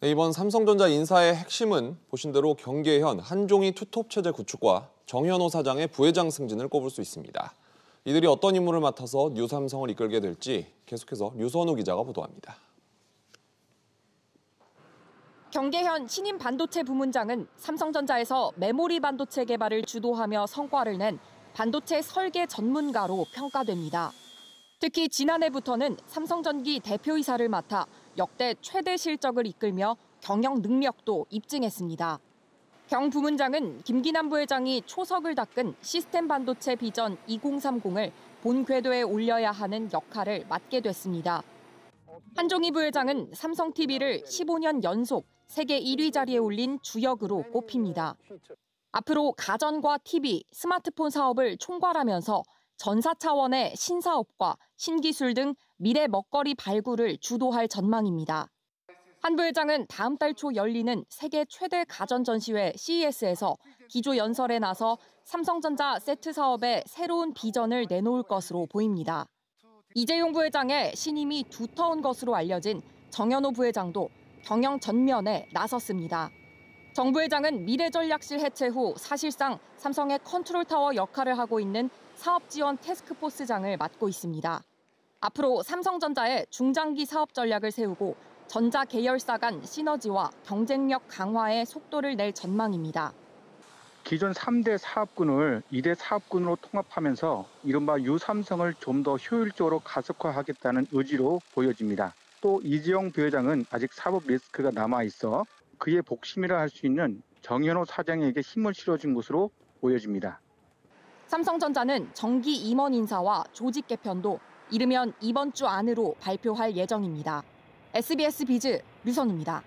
네, 이번 삼성전자 인사의 핵심은 보신 대로 경계현, 한종희 투톱 체제 구축과 정현호 사장의 부회장 승진을 꼽을 수 있습니다. 이들이 어떤 임무를 맡아서 뉴삼성을 이끌게 될지 계속해서 류선우 기자가 보도합니다. 경계현 신임 반도체 부문장은 삼성전자에서 메모리 반도체 개발을 주도하며 성과를 낸 반도체 설계 전문가로 평가됩니다. 특히 지난해부터는 삼성전기 대표이사를 맡아 역대 최대 실적을 이끌며 경영 능력도 입증했습니다. 경 부문장은 김기남 부회장이 초석을 닦은 시스템 반도체 비전 2030을 본 궤도에 올려야 하는 역할을 맡게 됐습니다. 한종희 부회장은 삼성TV를 15년 연속 세계 1위 자리에 올린 주역으로 꼽힙니다. 앞으로 가전과 TV, 스마트폰 사업을 총괄하면서 전사 차원의 신사업과 신기술 등 미래 먹거리 발굴을 주도할 전망입니다. 한 부회장은 다음 달 초 열리는 세계 최대 가전 전시회 CES에서 기조 연설에 나서 삼성전자 세트 사업의 새로운 비전을 내놓을 것으로 보입니다. 이재용 부회장의 신임이 두터운 것으로 알려진 정현호 부회장도 경영 전면에 나섰습니다. 정 부회장은 미래전략실 해체 후 사실상 삼성의 컨트롤타워 역할을 하고 있는 사업지원 태스크포스장을 맡고 있습니다. 앞으로 삼성전자의 중장기 사업 전략을 세우고 전자 계열사 간 시너지와 경쟁력 강화에 속도를 낼 전망입니다. 기존 3대 사업군을 2대 사업군으로 통합하면서 이른바 유삼성을 좀 더 효율적으로 가속화하겠다는 의지로 보여집니다. 또 이지영 부회장은 아직 사법 리스크가 남아 있어 그의 복심이라 할 수 있는 정현호 사장에게 힘을 실어준 것으로 보여집니다. 삼성전자는 정기 임원 인사와 조직 개편도 이르면 이번 주 안으로 발표할 예정입니다. SBS 비즈 류선우입니다.